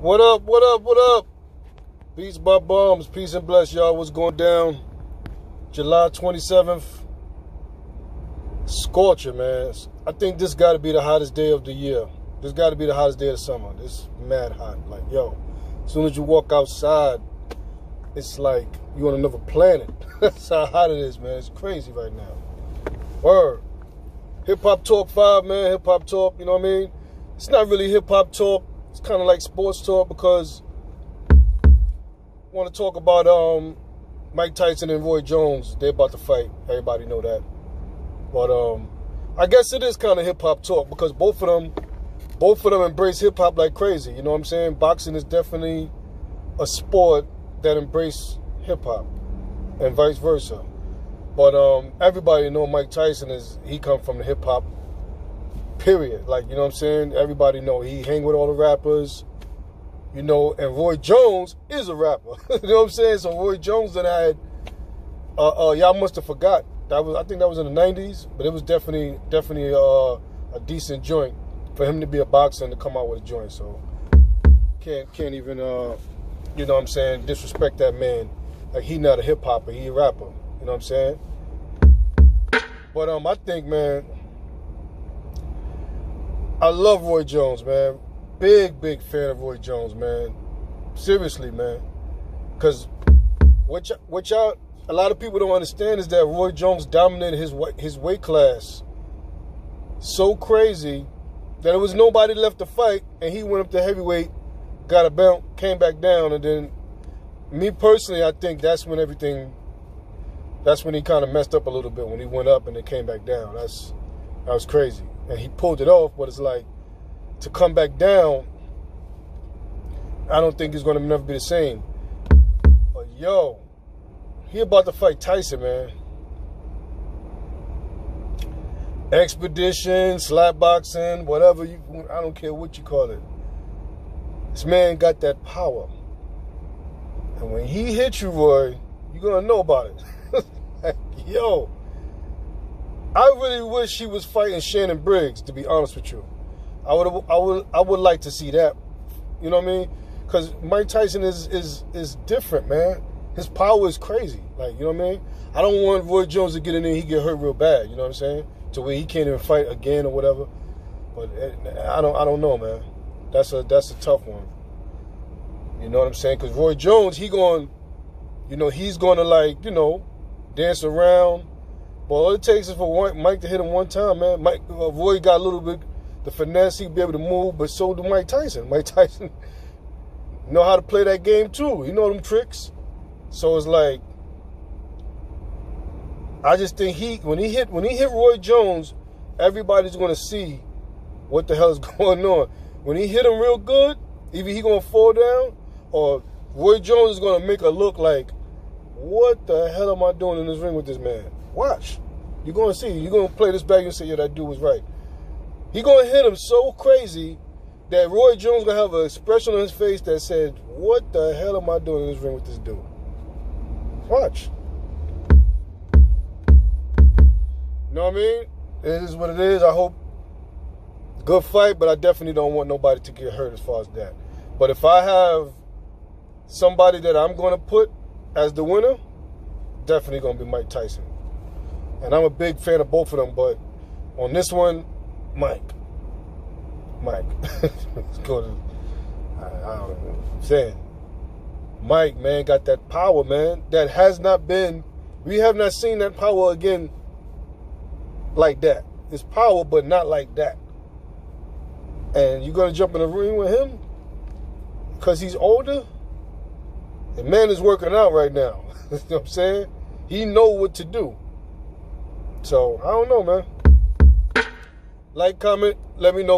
What up, what up, what up? Beats by Bombs. Peace and bless y'all. What's going down? July 27th. Scorcher, man. I think this got to be the hottest day of the year. This got to be the hottest day of the summer. This mad hot. Like, yo, as soon as you walk outside, it's like you're on another planet. That's how hot it is, man. It's crazy right now. Word. Hip Hop Talk 5, man. Hip Hop Talk, you know what I mean? It's not really hip hop talk. It's kind of like sports talk because I want to talk about um, Mike Tyson and Roy Jones. They're about to fight. Everybody know that. But um, I guess it is kind of hip hop talk because both of them, both of them embrace hip hop like crazy. You know what I'm saying? Boxing is definitely a sport that embrace hip hop, and vice versa. But um, everybody know Mike Tyson is he come from the hip hop Period. Like, you know what I'm saying? Everybody know he hang with all the rappers. You know, and Roy Jones is a rapper. you know what I'm saying? So Roy Jones that I had uh, uh, y'all must have forgot. That was I think that was in the nineties, but it was definitely definitely uh, a decent joint for him to be a boxer and to come out with a joint. So can't can't even uh, you know what I'm saying, disrespect that man. Like he not a hip hopper, he a rapper. You know what I'm saying? But um I think man I love Roy Jones, man. Big, big fan of Roy Jones, man. Seriously, man. Cause what y'all, what y'all, a lot of people don't understand is that Roy Jones dominated his his weight class so crazy that there was nobody left to fight, and he went up to heavyweight, got a belt, came back down, and then me personally, I think that's when everything. That's when he kind of messed up a little bit when he went up and then came back down. That's that was crazy and he pulled it off. But it's like to come back down. I don't think it's going to never be the same. But yo, he about to fight Tyson, man. Expedition, slap boxing, whatever you, I don't care what you call it. This man got that power. And when he hits you, Roy, you're to know about it. yo, I really wish he was fighting Shannon Briggs. To be honest with you, I would I would I would like to see that. You know what I mean? Because Mike Tyson is is is different, man. His power is crazy. Like you know what I mean? I don't want Roy Jones to get in there. He get hurt real bad. You know what I'm saying? To where he can't even fight again or whatever. But eh, I don't I don't know, man. That's a that's a tough one. You know what I'm saying? Because Roy Jones, he going, you know, he's going to like you know, dance around but all it takes is for one, Mike to hit him one time, man. Mike uh, Roy got a little bit the finesse, he'd be able to move, but so do Mike Tyson. Mike Tyson know how to play that game too. You know them tricks. So it's like I just think he when he hit when he hit Roy Jones, everybody's gonna see what the hell is going on. When he hit him real good, either he gonna fall down or Roy Jones is gonna make a look like, what the hell am I doing in this ring with this man? Watch. You're going to see. You're going to play this back and say, yeah, that dude was right. He going to hit him so crazy that Roy Jones going to have an expression on his face that said, what the hell am I doing in this ring with this dude? Watch. You know what I mean? It is what it is. I hope good fight, but I definitely don't want nobody to get hurt as far as that. But if I have somebody that I'm going to put as the winner, definitely going to be Mike Tyson. And I'm a big fan of both of them, but on this one, Mike. Mike. Let's go to, I, I don't know. I'm saying. Mike, man, got that power, man. That has not been, we have not seen that power again like that. It's power, but not like that. And you're going to jump in the ring with him because he's older? The man is working out right now. you know what I'm saying? He know what to do. So I don't know, man. Like, comment, let me know.